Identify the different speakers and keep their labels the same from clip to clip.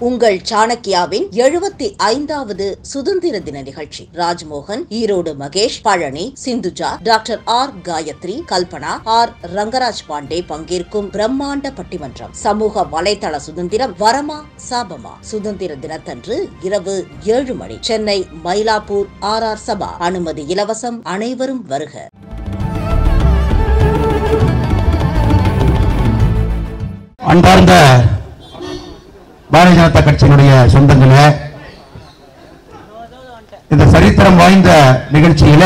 Speaker 1: உங்கள் சாணக்கியாவின் எழுபத்தி ஐந்தாவது சுதந்திர தின நிகழ்ச்சி. Rajmohan Erode Mahesh Palani Sindhuja doctor R Gayathri Kalpana R Rangaraj Pandey பங்கேற்கும் பிரம்மாண்ட பட்டிமன்றம். சமூக வலைதள சுதந்திரம் வரமா சாபமா? சுதந்திர தினத்தன்று இரவு ஏழு மணி. Chennai Mylapore R R Sabha. அனுமதி இலவசம் அனைவரும் வருக.
Speaker 2: அன்பார்ந்த பாரதிய ஜனதா கட்சியினுடைய சொந்தங்களே இந்த சரித்திரம் வாய்ந்த நிகழ்ச்சியில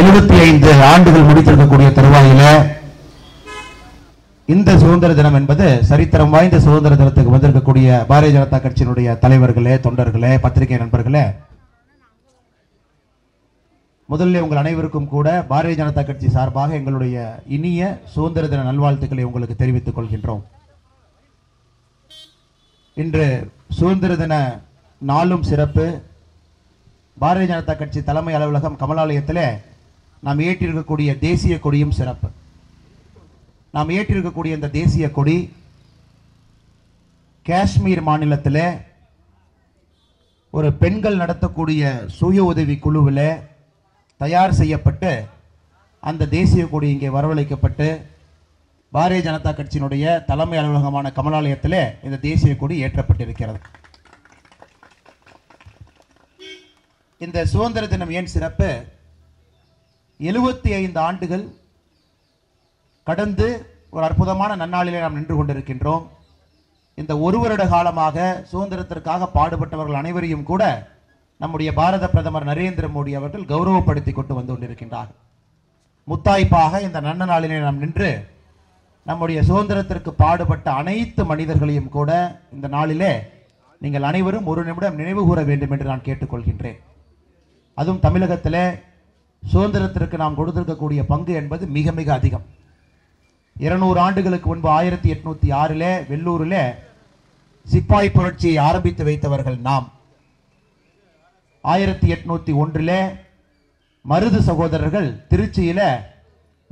Speaker 2: எழுபத்தி ஐந்து ஆண்டுகள் முடித்திருக்கக்கூடிய தருவாயில இந்த சுதந்திர தினம் என்பது சரித்திரம் வாய்ந்த சுதந்திர தினத்துக்கு வந்திருக்கக்கூடிய பாரதிய ஜனதா கட்சியினுடைய தலைவர்களே தொண்டர்களே பத்திரிகை நண்பர்களே முதல்ல உங்கள் அனைவருக்கும் கூட பாரதிய ஜனதா கட்சி சார்பாக எங்களுடைய இனிய சுதந்திர தின நல்வாழ்த்துக்களை உங்களுக்கு தெரிவித்துக் கொள்கின்றோம். இன்று சுதந்திர தின நாளும் சிறப்பு. பாரதிய ஜனதா கட்சி தலைமை அலுவலகம் கமலாலயத்தில் நாம் ஏற்றிருக்கக்கூடிய தேசிய கொடியும் சிறப்பு. நாம் ஏற்றிருக்கக்கூடிய இந்த தேசிய கொடி காஷ்மீர் மாநிலத்தில் ஒரு பெண்கள் நடத்தக்கூடிய சுய உதவி குழுவில் தயார் செய்யப்பட்டு அந்த தேசிய கொடி இங்கே வரவழைக்கப்பட்டு பாரதிய ஜனதா கட்சியினுடைய தலைமை அலுவலகமான கமலாலயத்தில் இந்த தேசிய கொடி ஏற்றப்பட்டிருக்கிறது. இந்த சுதந்திர தினம் ஏன் சிறப்பு? எழுபத்தி ஐந்து ஆண்டுகள் கடந்து ஒரு அற்புதமான நன்னாளிலே நாம் நின்று கொண்டிருக்கின்றோம். இந்த ஒரு வருட காலமாக சுதந்திரத்திற்காக பாடுபட்டவர்கள் அனைவரையும் கூட நம்முடைய பாரத பிரதமர் நரேந்திர மோடி அவர்கள் கௌரவப்படுத்தி கொண்டு வந்து கொண்டிருக்கின்றார் முத்தாய்ப்பாக இந்த நன்ன நாளிலே நாம் நின்று நம்முடைய சுதந்திரத்திற்கு பாடுபட்ட அனைத்து மனிதர்களையும் கூட இந்த நாளிலே நீங்கள் அனைவரும் ஒரு நிமிடம் நினைவு கூற வேண்டும் என்று நான் கேட்டுக்கொள்கின்றேன். அதுவும் தமிழகத்திலே சுதந்திரத்திற்கு நாம் கொடுத்திருக்கக்கூடிய பங்கு என்பது மிக மிக அதிகம். இருநூறு ஆண்டுகளுக்கு முன்பு ஆயிரத்தி எட்நூற்றி ஆறில் வெள்ளூரில் சிப்பாய் புரட்சியை ஆரம்பித்து வைத்தவர்கள் நாம். ஆயிரத்தி எட்நூத்தி ஒன்றிலே மருது சகோதரர்கள் திருச்சியில்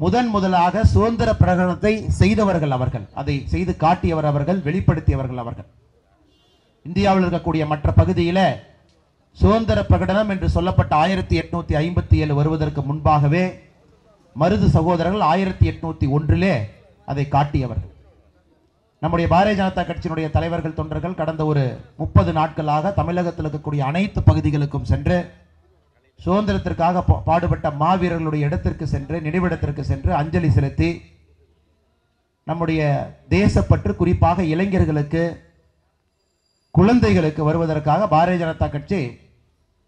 Speaker 2: முதன் முதலாக சுதந்திர பிரகடனத்தை செய்தவர்கள் அவர்கள். அதை செய்து காட்டியவர் அவர்கள் வெளிப்படுத்தியவர்கள் அவர்கள். இந்தியாவில் இருக்கக்கூடிய மற்ற பகுதியில் சுதந்திர பிரகடனம் என்று சொல்லப்பட்ட ஆயிரத்தி எட்நூத்தி ஐம்பத்தி ஏழு வருவதற்கு முன்பாகவே மருது சகோதரர்கள் ஆயிரத்தி எட்நூத்தி ஒன்றிலே அதை காட்டியவர்கள். நம்முடைய பாரதிய ஜனதா கட்சியினுடைய தலைவர்கள் தொண்டர்கள் கடந்த ஒரு முப்பது நாட்களாக தமிழகத்தில் இருக்கக்கூடிய அனைத்து பகுதிகளுக்கும் சென்று சுதந்திரத்திற்காக பா- பாடுபட்ட மாவீரர்களுடைய இடத்திற்கு சென்று நினைவிடத்திற்கு சென்று அஞ்சலி செலுத்தி நம்முடைய தேசப்பற்று குறிப்பாக இளைஞர்களுக்கு குழந்தைகளுக்கு வருவதற்காக பாரதிய ஜனதா கட்சி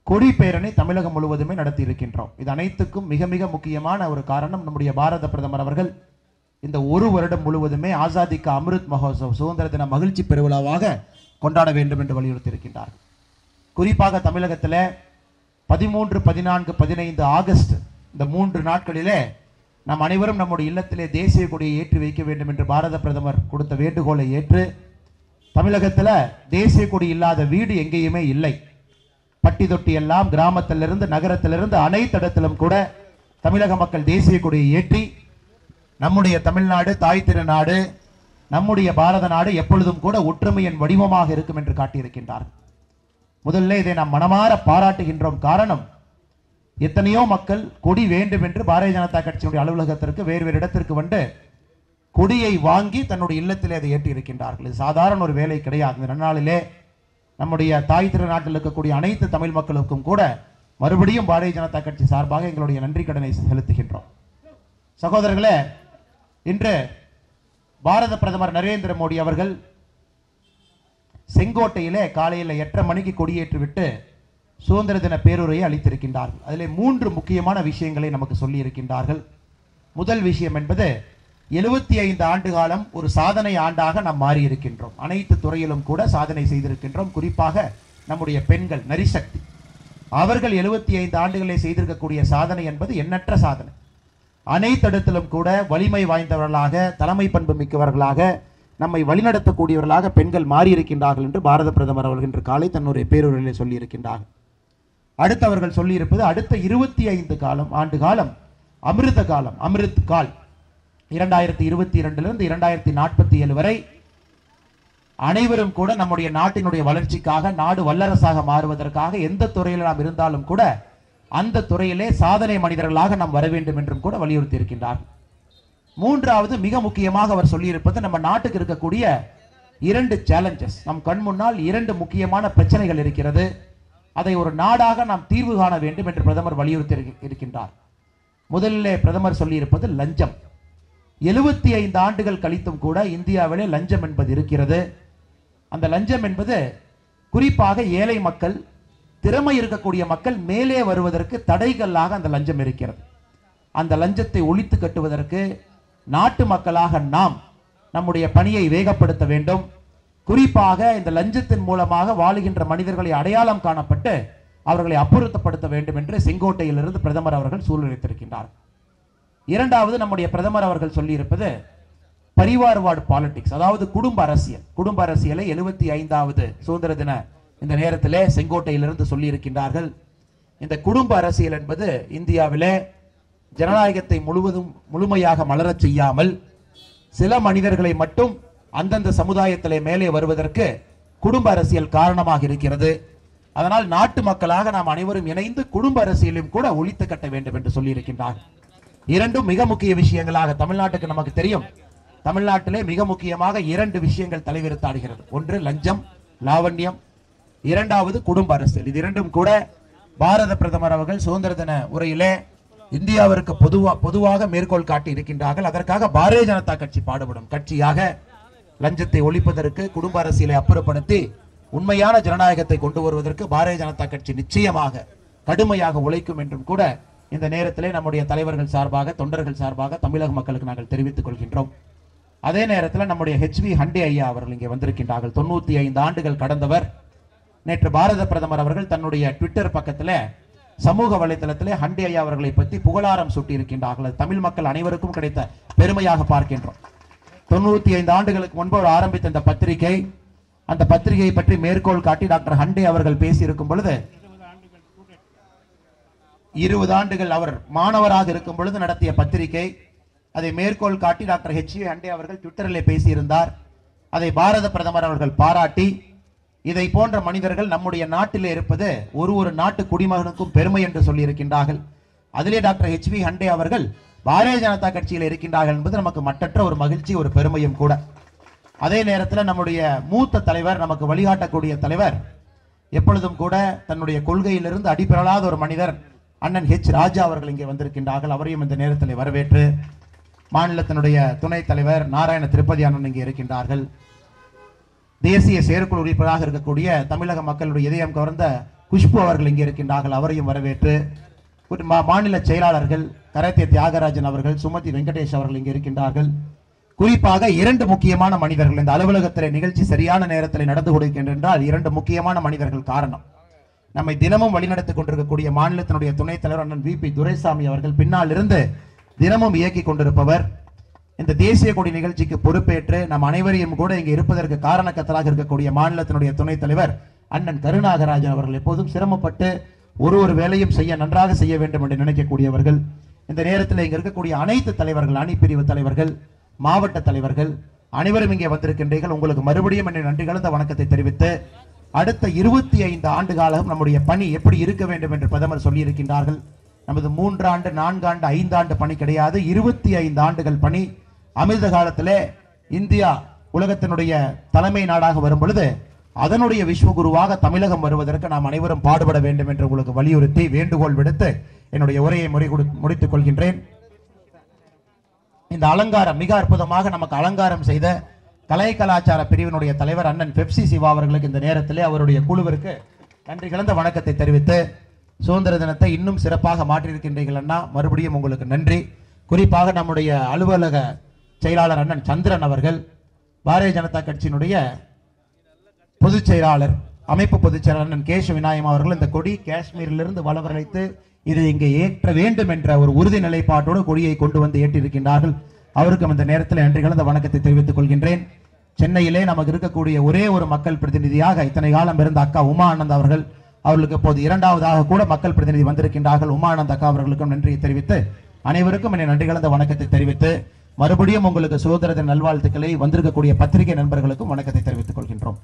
Speaker 2: கொடி பேரணி தமிழகம் முழுவதுமே நடத்தி இருக்கின்றோம் இது அனைத்துக்கும் மிக மிக முக்கியமான ஒரு காரணம். நம்முடைய பாரத பிரதமர் அவர்கள் இந்த ஒரு வருடம் முழுவதுமே ஆசாதிக்கு அமிர்த் மகோத்சவ் சுதந்திர தின மகிழ்ச்சி பெருவிழாவாக கொண்டாட வேண்டும் என்று வலியுறுத்தி இருக்கின்றார் குறிப்பாக தமிழகத்தில் பதிமூன்று பதினான்கு பதினைந்து ஆகஸ்ட் இந்த மூன்று நாட்களிலே நாம் அனைவரும் நம்முடைய இல்லத்திலே தேசிய கொடியை ஏற்றி வைக்க வேண்டும் என்று பாரத பிரதமர் கொடுத்த வேண்டுகோளை ஏற்று தமிழகத்தில் தேசிய கொடி இல்லாத வீடு எங்கேயுமே இல்லை. பட்டி தொட்டி எல்லாம் கிராமத்திலிருந்து நகரத்திலிருந்து அனைத்து இடத்திலும் கூட தமிழக மக்கள் தேசிய கொடியை ஏற்றி நம்முடைய தமிழ்நாடு தாய் திருநாடு நம்முடைய பாரத நாடு எப்பொழுதும் கூட ஒற்றுமையின் வடிவமாக இருக்கும் என்று காட்டியிருக்கின்றார் முதல்ல இதை நாம் மனமாற பாராட்டுகின்றோம். காரணம் எத்தனையோ மக்கள் கொடி வேண்டும் என்று பாரதிய ஜனதா கட்சியினுடைய அலுவலகத்திற்கு வேறு வேறு இடத்திற்கு வந்து கொடியை வாங்கி தன்னுடைய இல்லத்திலே அதை ஏற்றி இருக்கின்றார்கள் இது சாதாரண ஒரு வேலை கிடையாது. இந்த நன்னாளிலே நம்முடைய தாய் திருநாட்டில் இருக்கக்கூடிய அனைத்து தமிழ் மக்களுக்கும் கூட மறுபடியும் பாரதிய ஜனதா கட்சி சார்பாக எங்களுடைய நன்றி கடனை செலுத்துகின்றோம். சகோதரர்களே இன்று பாரத பிரதமர் நரேந்திர மோடி அவர்கள் செங்கோட்டையிலே காலையில் எட்டரை மணிக்கு கொடியேற்றுவிட்டு சுதந்திர தின பேருரையை அளித்திருக்கின்றார்கள் அதில் மூன்று முக்கியமான விஷயங்களை நமக்கு சொல்லியிருக்கின்றார்கள். முதல் விஷயம் என்பது எழுபத்தி ஐந்து ஆண்டு காலம் ஒரு சாதனை ஆண்டாக நாம் மாறி இருக்கின்றோம் அனைத்து துறையிலும் கூட சாதனை செய்திருக்கின்றோம். குறிப்பாக நம்முடைய பெண்கள் நரிசக்தி. அவர்கள் எழுபத்தி ஐந்து ஆண்டுகளை செய்திருக்கக்கூடிய சாதனை என்பது எண்ணற்ற சாதனை. அனைத்து இடத்திலும் கூட வலிமை வாய்ந்தவர்களாக தலைமை பண்பு மிக்கவர்களாக நம்மை வழிநடத்தக்கூடியவர்களாக பெண்கள் மாறியிருக்கின்றார்கள் என்று பாரத பிரதமர் அவர்கள் இன்று காலை தன்னுடைய பேருரையிலே சொல்லியிருக்கின்றார்கள். அடுத்து அவர்கள் சொல்லியிருப்பது அடுத்த இருபத்தி ஐந்து காலம் ஆண்டு காலம் அமிர்த காலம் அமிர்த் கால். இரண்டாயிரத்தி இருபத்தி இரண்டிலிருந்து இரண்டாயிரத்தி நாற்பத்தி ஏழு வரை அனைவரும் கூட நம்முடைய நாட்டினுடைய வளர்ச்சிக்காக நாடு வல்லரசாக மாறுவதற்காக எந்த துறையில் நாம் இருந்தாலும் கூட அந்த துறையிலே சாதனை மனிதர்களாக நாம் வர வேண்டும் என்றும் கூட வலியுறுத்தி இருக்கின்றார் மூன்றாவது மிக முக்கியமாக அவர் சொல்லியிருப்பது நம்ம நாட்டுக்கு இருக்கக்கூடிய இரண்டு சேலஞ்சஸ் நம் கண் முன்னால் இரண்டு முக்கியமான பிரச்சனைகள் இருக்கிறது. அதை ஒரு நாடாக நாம் தீர்வு காண வேண்டும் என்று பிரதமர் வலியுறுத்தி இருக்கின்றார். முதலிலே பிரதமர் சொல்லியிருப்பது லஞ்சம். எழுபத்தி ஐந்து ஆண்டுகள் கழித்தும் கூட இந்தியாவிலே லஞ்சம் என்பது இருக்கிறது. அந்த லஞ்சம் என்பது குறிப்பாக ஏழை மக்கள் திறமை இருக்கக்கூடிய மக்கள் மேலே வருவதற்கு தடைகளாக அந்த லஞ்சம் இருக்கிறது. அந்த லஞ்சத்தை ஒழித்து கட்டுவதற்கு நாட்டு மக்களாக நாம் நம்முடைய பணியை வேகப்படுத்த வேண்டும். குறிப்பாக இந்த லஞ்சத்தின் மூலமாக வாழுகின்ற மனிதர்களை அடையாளம் காணப்பட்டு அவர்களை அப்புறுத்தப்படுத்த வேண்டும் என்று செங்கோட்டையிலிருந்து பிரதமர் அவர்கள் சூழ்நிலைத்திருக்கின்றார் இரண்டாவது நம்முடைய பிரதமர் அவர்கள் சொல்லியிருப்பது பரிவார்வாடு பாலிடிக்ஸ் அதாவது குடும்ப அரசியல். குடும்ப அரசியலை எழுபத்தி ஐந்தாவது சுதந்திர தின இந்த நேரத்திலே செங்கோட்டையிலிருந்து சொல்லியிருக்கின்றார்கள். இந்த குடும்ப அரசியல் என்பது இந்தியாவிலே ஜனநாயகத்தை முழுவதும் முழுமையாக மலரச் செய்யாமல் சில மனிதர்களை மட்டும் அந்தந்த சமுதாயத்திலே மேலே வருவதற்கு குடும்ப அரசியல் காரணமாக இருக்கிறது. அதனால் நாட்டு மக்களாக நாம் அனைவரும் இணைந்து குடும்ப அரசியலும் கூட ஒழித்து கட்ட வேண்டும் என்று சொல்லியிருக்கின்றார் இரண்டும் மிக முக்கிய விஷயங்களாக தமிழ்நாட்டுக்கு நமக்கு தெரியும். தமிழ்நாட்டிலே மிக முக்கியமாக இரண்டு விஷயங்கள் தலைவிருத்தாடுகிறது. ஒன்று லஞ்சம் லாவண்யம். இரண்டாவது குடும்ப அரசியல். இது இரண்டும் கூட பாரத பிரதமர் அவர்கள் சுதந்திர தின உரையிலே இந்தியாவிற்கு பொதுவா பொதுவாக மேற்கோள் காட்டி இருக்கின்றார்கள். அதற்காக பாரதிய ஜனதா கட்சி பாடுபடும். கட்சியாக லஞ்சத்தை ஒழிப்பதற்கு குடும்ப அரசியலை அப்புறப்படுத்தி உண்மையான ஜனநாயகத்தை கொண்டு வருவதற்கு பாரதிய ஜனதா கட்சி நிச்சயமாக கடுமையாக உழைக்கும் என்றும் கூட இந்த நேரத்திலே நம்முடைய தலைவர்கள் சார்பாக தொண்டர்கள் சார்பாக தமிழக மக்களுக்கு நாங்கள் தெரிவித்துக் கொள்கின்றோம். அதே நேரத்தில் நம்முடைய ஹெச் வி ஹண்டே ஐயா அவர்கள் இங்கே வந்திருக்கின்றார்கள். தொண்ணூத்தி ஐந்து ஆண்டுகள் கடந்தவர். நேற்று பாரத பிரதமர் அவர்கள் தன்னுடைய ட்விட்டர் பக்கத்தில் சமூக வலைத்தளத்திலே ஹண்டி ஐயா அவர்களை பற்றி புகழாரம் சூட்டியிருக்கின்றார்கள். தமிழ் மக்கள் அனைவருக்கும் கிடைத்த பெருமையாக பார்க்கின்றோம். தொண்ணூத்தி ஐந்து ஆண்டுகளுக்கு முன்பு அவர் ஆரம்பித்த இந்த பத்திரிகை அந்த பத்திரிகையை பற்றி மேற்கோள் காட்டி டாக்டர் ஹண்டே அவர்கள் பேசியிருக்கும் பொழுது இருபது ஆண்டுகள் அவர் மாணவராக இருக்கும் பொழுது நடத்திய பத்திரிகை. அதை மேற்கோள் காட்டி டாக்டர் ஹெச் ஹண்டே அவர்கள் ட்விட்டரில் பேசியிருந்தார். அதை பாரத பிரதமர் அவர்கள் பாராட்டி இதை போன்ற மனிதர்கள் நம்முடைய நாட்டிலே இருப்பது ஒரு ஒரு நாட்டு குடிமகனுக்கும் பெருமை என்று சொல்லியிருக்கின்றார்கள். அதிலே டாக்டர் ஹெச் வி ஹண்டே அவர்கள் பாரதிய ஜனதா கட்சியில் இருக்கின்றார்கள் என்பது நமக்கு மட்டற்ற ஒரு மகிழ்ச்சி ஒரு பெருமையும் கூட. அதே நேரத்தில் நம்முடைய மூத்த தலைவர் நமக்கு வழிகாட்டக்கூடிய தலைவர் எப்பொழுதும் கூட தன்னுடைய கொள்கையிலிருந்து அடிபெறலாத ஒரு மனிதர் அண்ணன் ஹெச் ராஜா அவர்கள் இங்கே வந்திருக்கின்றார்கள். அவரையும் இந்த நேரத்தில் வரவேற்று மாநிலத்தினுடைய துணைத் தலைவர் நாராயண திருப்பதி அண்ணன் இங்கே இருக்கின்றார்கள். தேசிய செயற்குழு உறுப்பினராக இருக்கக்கூடிய தமிழக மக்களுடைய இதயம் கவர்ந்த குஷ்பு அவர்கள் இங்கே இருக்கின்றார்கள். அவரையும் வரவேற்று மாநில செயலாளர்கள் கரத்திய தியாகராஜன் அவர்கள் சுமதி வெங்கடேஷ் அவர்கள் இங்கே இருக்கின்றார்கள். குறிப்பாக இரண்டு முக்கியமான மனிதர்கள். இந்த அலுவலகத்தில் நிகழ்ச்சி சரியான நேரத்தில் நடந்து கொடுக்கின்றால் இரண்டு முக்கியமான மனிதர்கள் காரணம். நம்மை தினமும் வழிநடத்திக் கொண்டிருக்கக்கூடிய மாநிலத்தினுடைய துணைத் தலைவர் அண்ணன் வி. பி. துரைசாமி அவர்கள் பின்னால் இருந்து தினமும் இயக்கி கொண்டிருப்பவர் இந்த தேசிய கொடி நிகழ்ச்சிக்கு பொறுப்பேற்று நம் அனைவரையும் கூட இங்கே இருப்பதற்கு காரணக்கத்தலாக இருக்கக்கூடிய மாநிலத்தினுடைய துணைத் தலைவர் அண்ணன் கருநாகராஜன் அவர்கள் எப்போதும் சிரமப்பட்டு ஒரு ஒரு வேலையும் செய்ய நன்றாக செய்ய வேண்டும் என்று நினைக்கக்கூடியவர்கள். இந்த நேரத்தில் இங்கே இருக்கக்கூடிய அனைத்து தலைவர்கள் அணிப்பிரிவு தலைவர்கள் மாவட்ட தலைவர்கள் அனைவரும் இங்கே வந்திருக்கின்றீர்கள். உங்களுக்கு மறுபடியும் என்னை நன்றி கலந்த வணக்கத்தை தெரிவித்து அடுத்த இருபத்தி ஐந்து ஆண்டு காலம் நம்முடைய பணி எப்படி இருக்க வேண்டும் என்று பிரதமர் சொல்லியிருக்கின்றார்கள். நமது மூன்றாண்டு நான்காண்டு ஐந்தாண்டு பணி கிடையாது. இருபத்தி ஐந்து ஆண்டுகள் பணி. அமிர்த காலத்திலே இந்தியா உலகத்தினுடைய தலைமை நாடாக வரும் பொழுது அதனுடைய விஸ்வகுருவாக தமிழகம் வருவதற்கு நாம் அனைவரும் பாடுபட வேண்டும் என்று உங்களுக்கு வலியுறுத்தி வேண்டுகோள் விடுத்து என்னுடைய உரையை முறை கொடு- முடித்துக் கொள்கின்றேன். இந்த அலங்காரம் மிக அற்புதமாக நமக்கு அலங்காரம் செய்த கலை கலாச்சார பிரிவினுடைய தலைவர் அண்ணன் பெப்சி சிவா அவர்களுக்கு இந்த நேரத்திலே அவருடைய குழுவிற்கு நன்றி கலந்த வணக்கத்தை தெரிவித்து சுதந்திர தினத்தை இன்னும் சிறப்பாக மாற்றியிருக்கின்றீர்கள் அண்ணா. மறுபடியும் உங்களுக்கு நன்றி. குறிப்பாக நம்முடைய அலுவலக செயலாளர் அண்ணன் சந்திரன் அவர்கள் பாரதிய ஜனதா கட்சியினுடைய பொதுச் செயலாளர் அமைப்பு பொதுச் செயலாளர் அண்ணன் கேச விநாயகம் அவர்கள் இந்த கொடி காஷ்மீரிலிருந்து வளவழைத்து இதை இங்கே ஏற்ற வேண்டும் என்ற ஒரு உறுதி நிலைப்பாட்டோடு கொடியை கொண்டு வந்து ஏற்றிருக்கின்றார்கள். அவருக்கும் இந்த நேரத்தில் நன்றி கலந்த வணக்கத்தை தெரிவித்துக் கொள்கின்றேன். சென்னையிலே நமக்கு இருக்கக்கூடிய ஒரே ஒரு மக்கள் பிரதிநிதியாக இத்தனை காலம் இருந்த அக்கா உமா ஆனந்த் அவர்கள் அவர்களுக்கு இப்போது இரண்டாவதாக கூட மக்கள் பிரதிநிதி வந்திருக்கின்றார்கள். உமா ஆனந்த் அக்கா அவர்களுக்கும் நன்றியை தெரிவித்து அனைவருக்கும் என்னை நன்றி கலந்த வணக்கத்தை தெரிவித்து மறுபடியும் உங்களுக்கு சுதந்திரத்தின் நல்வாழ்த்துக்களை வந்திருக்கக்கூடிய பத்திரிகை நண்பர்களுக்கும் வணக்கத்தை தெரிவித்துக் கொள்கின்றோம்.